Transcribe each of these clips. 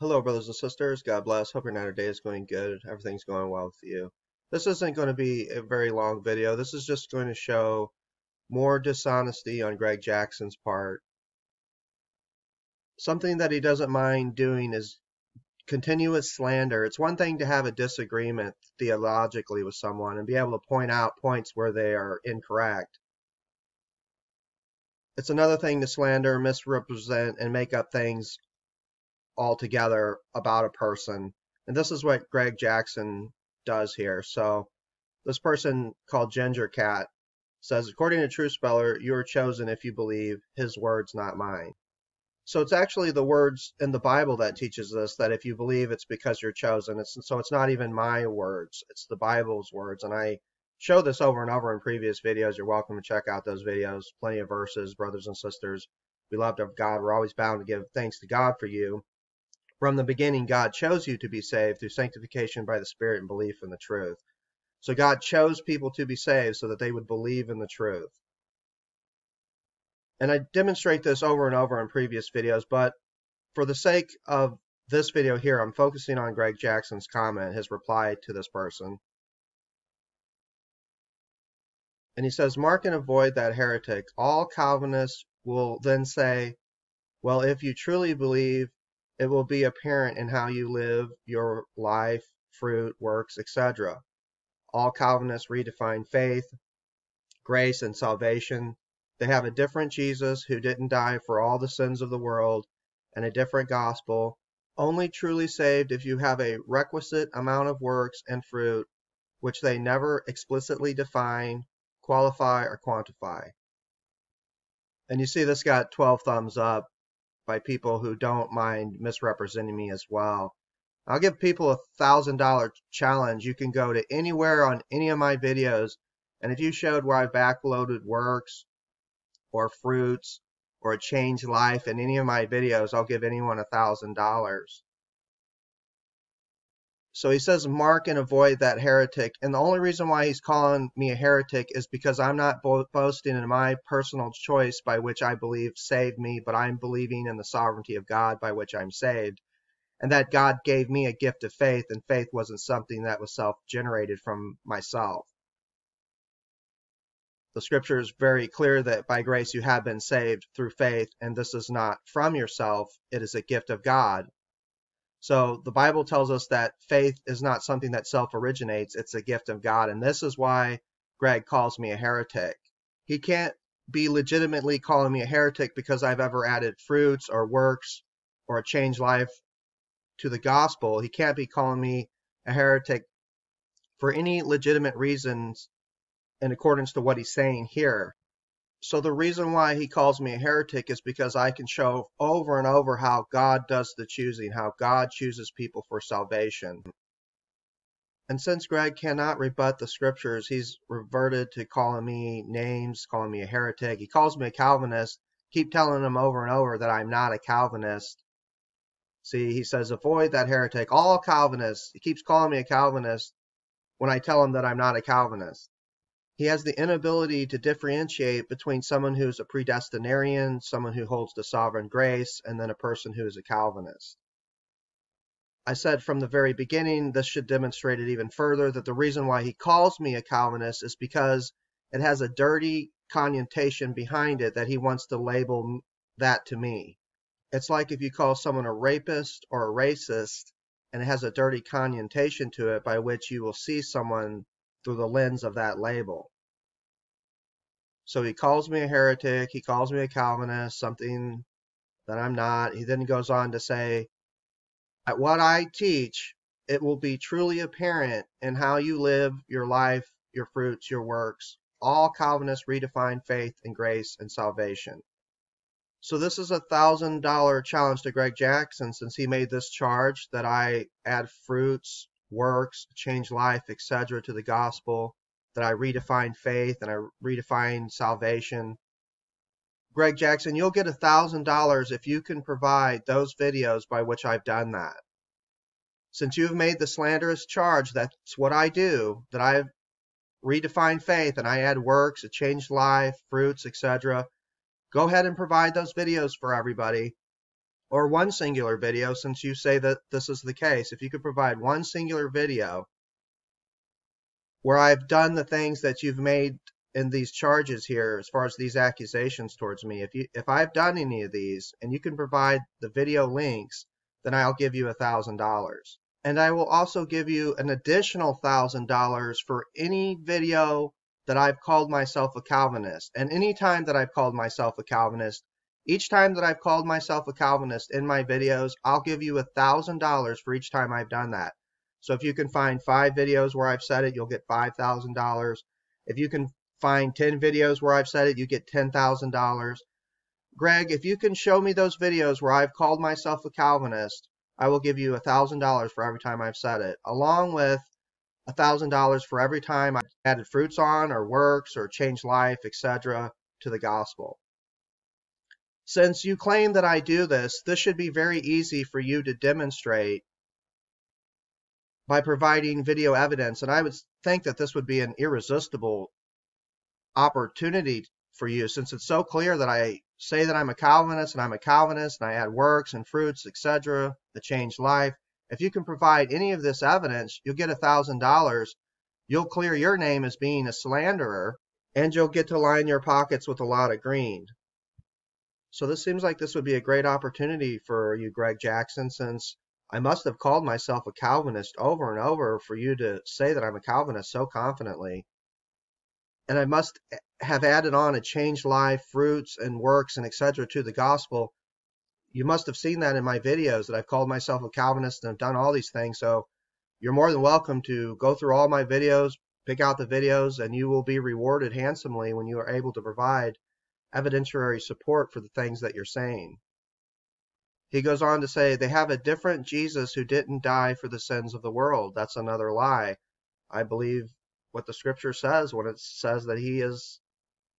Hello, brothers and sisters. God bless. Hope your night or day is going good. Everything's going well with you. This isn't going to be a very long video. This is just going to show more dishonesty on Greg Jackson's part. Something that he doesn't mind doing is continuous slander. It's one thing to have a disagreement theologically with someone and be able to point out points where they are incorrect. It's another thing to slander, misrepresent, and make up things altogether about a person. And this is what Greg Jackson does here. So this person called Ginger Cat says, according to Truth Speller, you are chosen if you believe his words, not mine. So it's actually the words in the Bible that teaches us that if you believe it's because you're chosen. It's so it's not even my words, it's the Bible's words. And I show this over and over in previous videos. You're welcome to check out those videos. Plenty of verses, brothers and sisters. We Beloved of God, we're always bound to give thanks to God for you. From the beginning, God chose you to be saved through sanctification by the Spirit and belief in the truth. So God chose people to be saved so that they would believe in the truth. And I demonstrate this over and over in previous videos, but for the sake of this video here, I'm focusing on Greg Jackson's comment, his reply to this person. And he says, Mark and avoid that heretic. All Calvinists will then say, well, if you truly believe, it will be apparent in how you live your life, fruit, works, etc. All Calvinists redefine faith, grace, and salvation. They have a different Jesus who didn't die for all the sins of the world and a different gospel. Only truly saved if you have a requisite amount of works and fruit, which they never explicitly define, qualify, or quantify. And you see this got 12 thumbs up by people who don't mind misrepresenting me as well. I'll give people a thousand dollar challenge. You can go to anywhere on any of my videos, and if you showed where I backloaded works or fruits or changed life in any of my videos, I'll give anyone a thousand dollars. So he says, mark and avoid that heretic. And the only reason why he's calling me a heretic is because I'm not bo boasting in my personal choice by which I believe saved me, but I'm believing in the sovereignty of God by which I'm saved. And that God gave me a gift of faith, and faith wasn't something that was self generated from myself. The scripture is very clear that by grace you have been saved through faith, and this is not from yourself, it is a gift of God. So the Bible tells us that faith is not something that self originates, it's a gift of God. And this is why Greg calls me a heretic. He can't be legitimately calling me a heretic because I've ever added fruits or works or changed life to the gospel. He can't be calling me a heretic for any legitimate reasons in accordance to what he's saying here. So the reason why he calls me a heretic is because I can show over and over how God does the choosing, how God chooses people for salvation. And since Greg cannot rebut the scriptures, he's reverted to calling me names, calling me a heretic. He calls me a Calvinist. Keep telling him over and over that I'm not a Calvinist. See, he says, avoid that heretic. All Calvinists. He keeps calling me a Calvinist when I tell him that I'm not a Calvinist he has the inability to differentiate between someone who's a predestinarian, someone who holds to sovereign grace, and then a person who is a Calvinist. I said from the very beginning, this should demonstrate it even further, that the reason why he calls me a Calvinist is because it has a dirty connotation behind it that he wants to label that to me. It's like if you call someone a rapist or a racist, and it has a dirty connotation to it by which you will see someone through the lens of that label. So he calls me a heretic, he calls me a Calvinist, something that I'm not. He then goes on to say, At what I teach, it will be truly apparent in how you live your life, your fruits, your works. All Calvinists redefine faith and grace and salvation. So this is a thousand dollar challenge to Greg Jackson since he made this charge that I add fruits, works, change life, etc. to the gospel. that I redefine faith and I redefine salvation. Greg Jackson, you'll get a thousand dollars if you can provide those videos by which I've done that. Since you've made the slanderous charge, that's what I do, that I've redefined faith and I add works, a changed life, fruits, etc. Go ahead and provide those videos for everybody or one singular video since you say that this is the case. If you could provide one singular video where I've done the things that you've made in these charges here as far as these accusations towards me, if you if I've done any of these and you can provide the video links, then I'll give you a thousand dollars. And I will also give you an additional thousand dollars for any video that I've called myself a Calvinist. And any time that I've called myself a Calvinist, each time that I've called myself a Calvinist in my videos, I'll give you a thousand dollars for each time I've done that. So if you can find five videos where I've said it, you'll get five thousand dollars. If you can find ten videos where I've said it, you get ten thousand dollars. Greg, if you can show me those videos where I've called myself a Calvinist, I will give you a thousand dollars for every time I've said it, along with a thousand dollars for every time I've added fruits on or works or changed life, etc. to the gospel. Since you claim that I do this, this should be very easy for you to demonstrate by providing video evidence. And I would think that this would be an irresistible opportunity for you since it's so clear that I say that I'm a Calvinist and I'm a Calvinist and I add works and fruits, etc., the changed life. If you can provide any of this evidence, you'll get a thousand dollars. You'll clear your name as being a slanderer and you'll get to line your pockets with a lot of green. So this seems like this would be a great opportunity for you, Greg Jackson, since I must have called myself a Calvinist over and over for you to say that I'm a Calvinist so confidently. And I must have added on a changed life, fruits and works and etc. to the gospel. You must have seen that in my videos that I've called myself a Calvinist and have done all these things. So you're more than welcome to go through all my videos, pick out the videos, and you will be rewarded handsomely when you are able to provide evidentiary support for the things that you're saying. He goes on to say they have a different Jesus who didn't die for the sins of the world. That's another lie. I believe what the scripture says when it says that he is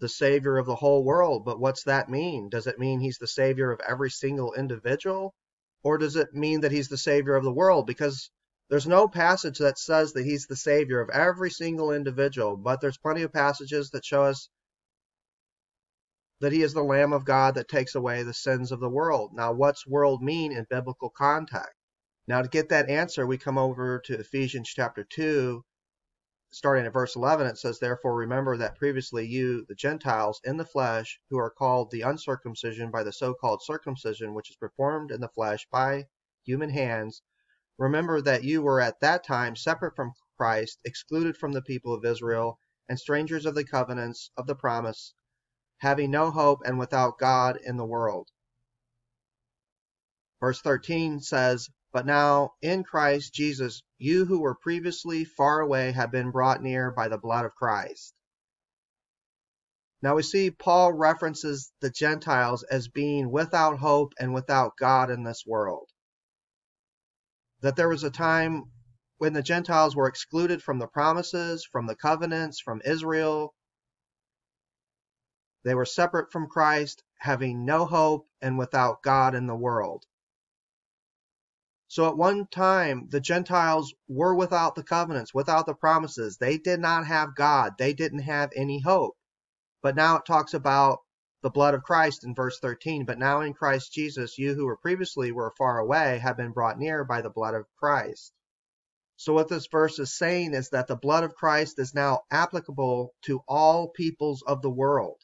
the savior of the whole world. But what's that mean? Does it mean he's the savior of every single individual? Or does it mean that he's the savior of the world? Because there's no passage that says that he's the savior of every single individual, but there's plenty of passages that show us that he is the Lamb of God that takes away the sins of the world. Now, what's world mean in biblical context? Now, to get that answer, we come over to Ephesians chapter 2, starting at verse 11. It says, Therefore, remember that previously you, the Gentiles, in the flesh, who are called the uncircumcision by the so called circumcision, which is performed in the flesh by human hands, remember that you were at that time separate from Christ, excluded from the people of Israel, and strangers of the covenants of the promise having no hope and without God in the world. Verse 13 says, But now in Christ Jesus, you who were previously far away have been brought near by the blood of Christ. Now we see Paul references the Gentiles as being without hope and without God in this world. That there was a time when the Gentiles were excluded from the promises, from the covenants, from Israel, they were separate from Christ, having no hope and without God in the world. So at one time, the Gentiles were without the covenants, without the promises. They did not have God. They didn't have any hope. But now it talks about the blood of Christ in verse 13. But now in Christ Jesus, you who were previously were far away have been brought near by the blood of Christ. So what this verse is saying is that the blood of Christ is now applicable to all peoples of the world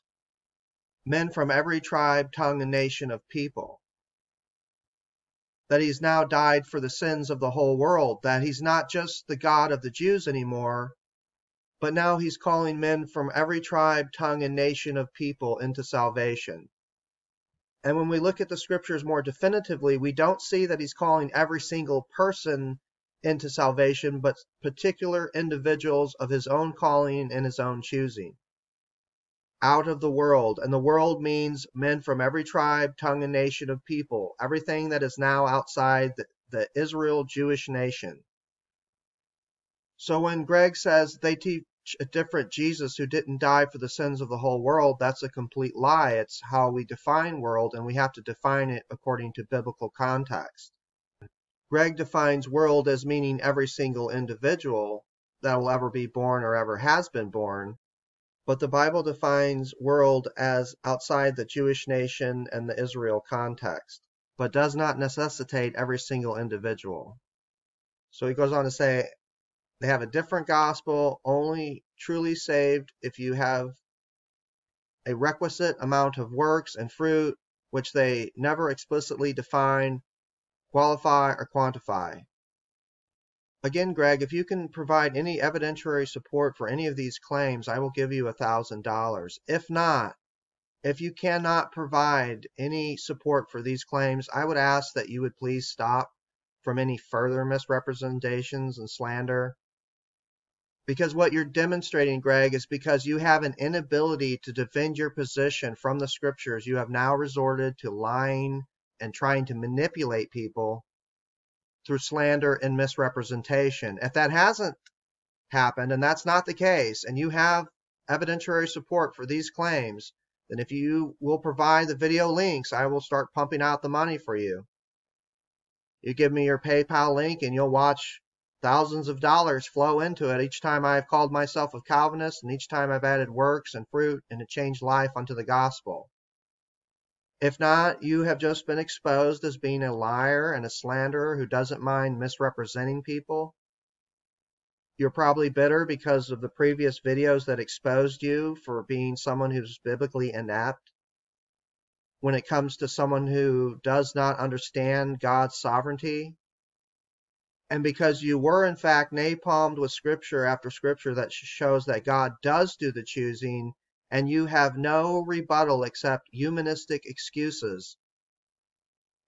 men from every tribe, tongue, and nation of people. That he's now died for the sins of the whole world, that he's not just the God of the Jews anymore, but now he's calling men from every tribe, tongue, and nation of people into salvation. And when we look at the scriptures more definitively, we don't see that he's calling every single person into salvation, but particular individuals of his own calling and his own choosing out of the world. And the world means men from every tribe, tongue, and nation of people, everything that is now outside the, the Israel Jewish nation. So when Greg says they teach a different Jesus who didn't die for the sins of the whole world, that's a complete lie. It's how we define world, and we have to define it according to biblical context. Greg defines world as meaning every single individual that will ever be born or ever has been born. But the Bible defines world as outside the Jewish nation and the Israel context, but does not necessitate every single individual. So he goes on to say, they have a different gospel, only truly saved if you have a requisite amount of works and fruit, which they never explicitly define, qualify, or quantify. Again, Greg, if you can provide any evidentiary support for any of these claims, I will give you a $1,000. If not, if you cannot provide any support for these claims, I would ask that you would please stop from any further misrepresentations and slander because what you're demonstrating, Greg, is because you have an inability to defend your position from the scriptures, you have now resorted to lying and trying to manipulate people through slander and misrepresentation. If that hasn't happened, and that's not the case, and you have evidentiary support for these claims, then if you will provide the video links, I will start pumping out the money for you. You give me your PayPal link and you'll watch thousands of dollars flow into it each time I've called myself a Calvinist and each time I've added works and fruit and changed life unto the gospel. If not, you have just been exposed as being a liar and a slanderer who doesn't mind misrepresenting people. You're probably bitter because of the previous videos that exposed you for being someone who's biblically inept when it comes to someone who does not understand God's sovereignty and because you were in fact napalmed with scripture after scripture that shows that God does do the choosing and you have no rebuttal except humanistic excuses.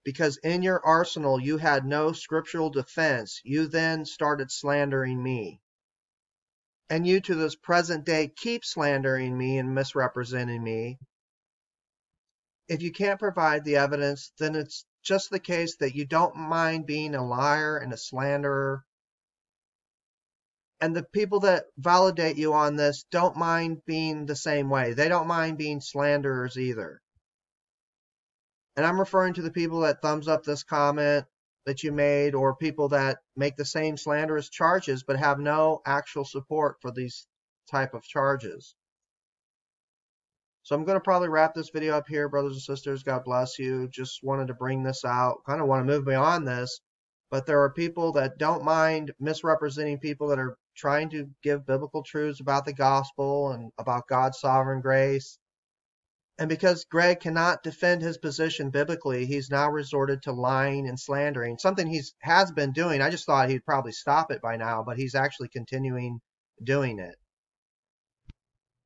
Because in your arsenal you had no scriptural defense. You then started slandering me. And you to this present day keep slandering me and misrepresenting me. If you can't provide the evidence then it's just the case that you don't mind being a liar and a slanderer. And the people that validate you on this don't mind being the same way. They don't mind being slanderers either. And I'm referring to the people that thumbs up this comment that you made or people that make the same slanderous charges but have no actual support for these type of charges. So I'm going to probably wrap this video up here, brothers and sisters. God bless you. Just wanted to bring this out. Kind of want to move beyond this. But there are people that don't mind misrepresenting people that are trying to give biblical truths about the gospel and about God's sovereign grace. And because Greg cannot defend his position biblically, he's now resorted to lying and slandering, something he has been doing. I just thought he'd probably stop it by now, but he's actually continuing doing it.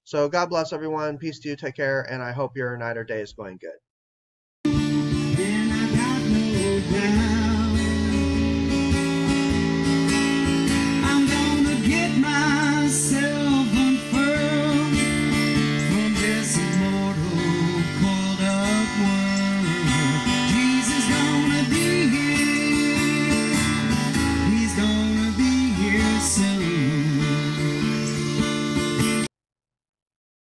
So God bless everyone. Peace to you. Take care. And I hope your night or day is going good.